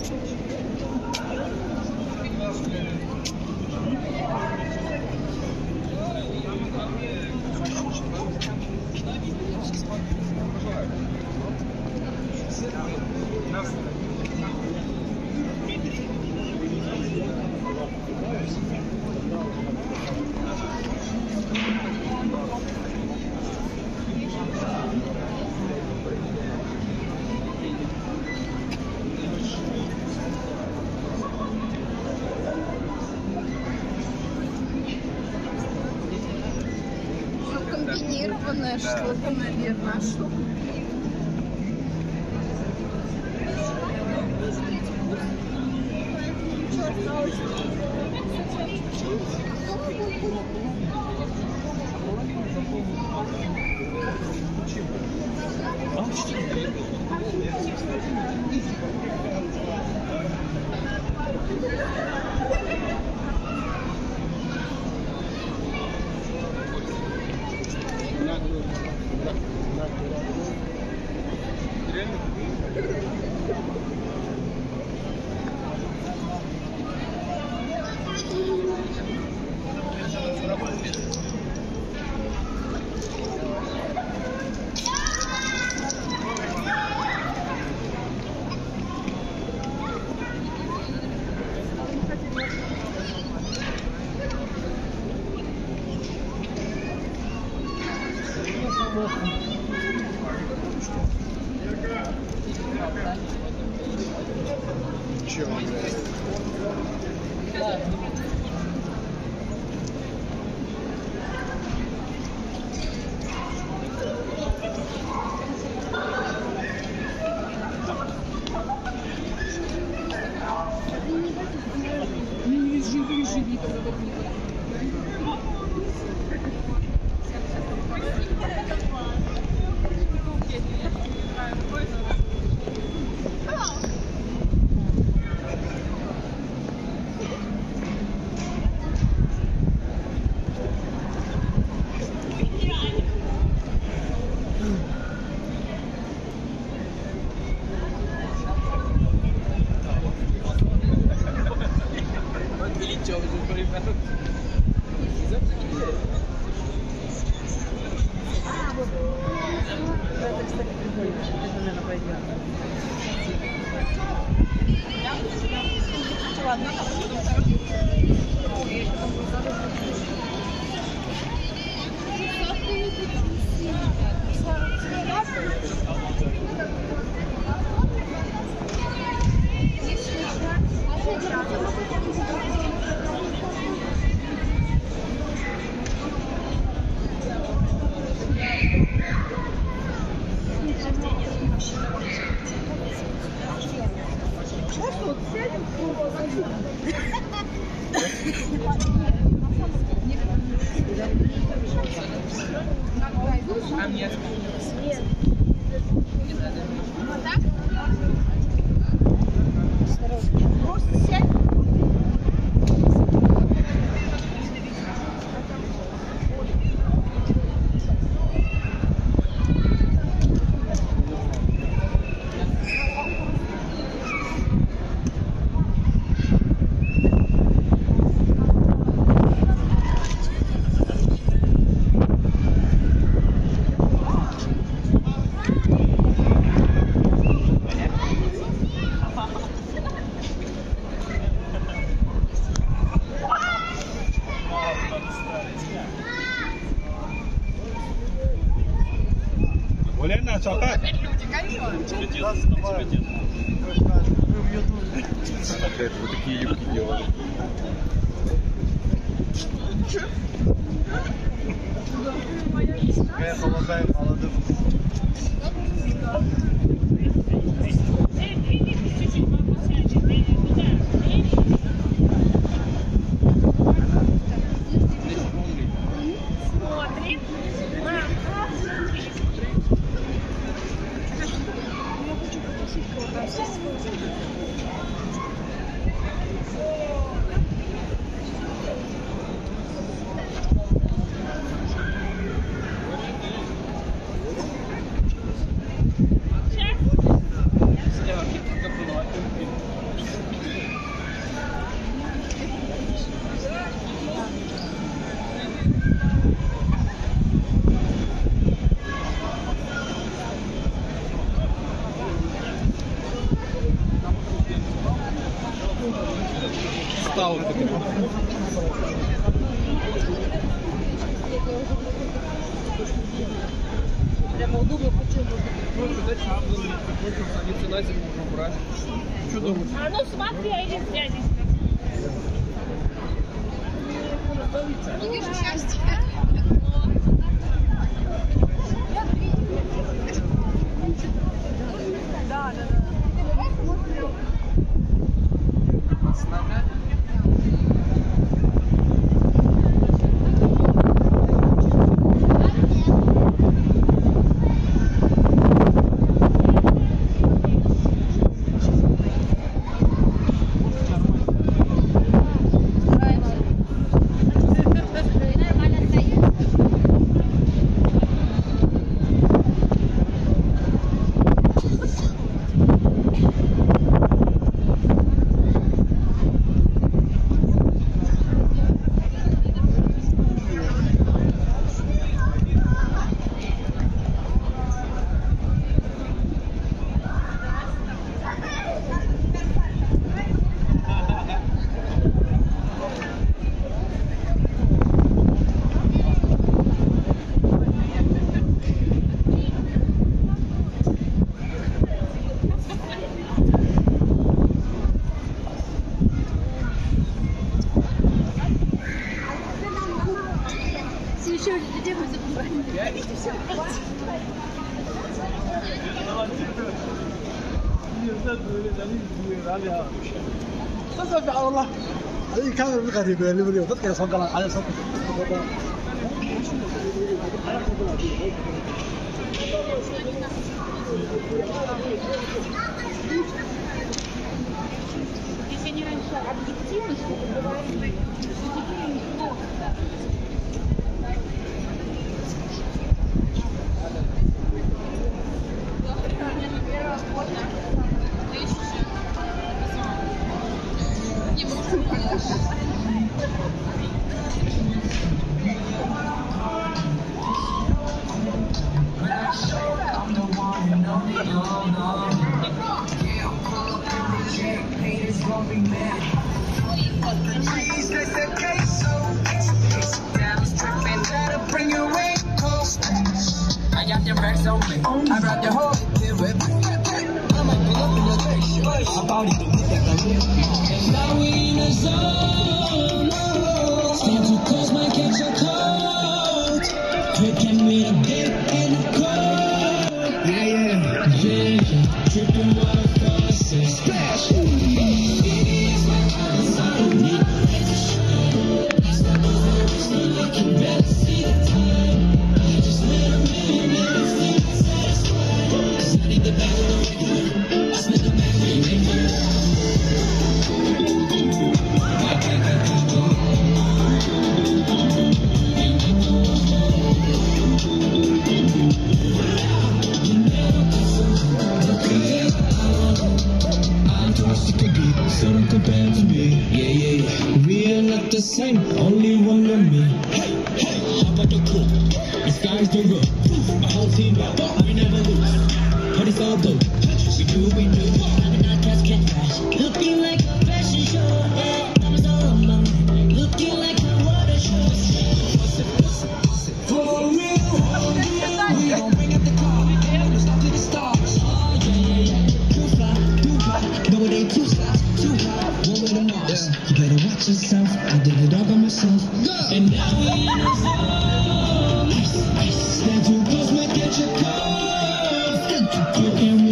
Thank you. Что-то, наверное. Что? região. Мини-живые живи, когда one. Валерна, сока. Опять вот такие юбки делали. Ben havadayım, ağladım. Что думаешь? А ну смотри, а или связи. Будешь счастье. والله هذه كاميرا من قريب اللي مريم ضدك يا صقر على صقر Got them racks on me. I brought the whole kid with me. I might pull up in the face. I bought it to the And now we in the zone. Stand too close, might catch a cold. Drinking with a dip in the cold. Yeah, yeah, yeah, yeah. Dripping water faucet. Splash. But it's all good. We do, we do. I'm not catch cash. Looking like a fashion show. Yeah, diamonds all on my neck. Looking like a water show. For real, we gon' bring up the car. Let's stop to the stars. Oh, yeah, yeah, yeah. Too fly, too high. No, it ain't too fly, too high. One way to Mars. You better watch yourself. I did it all by myself. And now we in the zone. Stand too close, might catch a Yo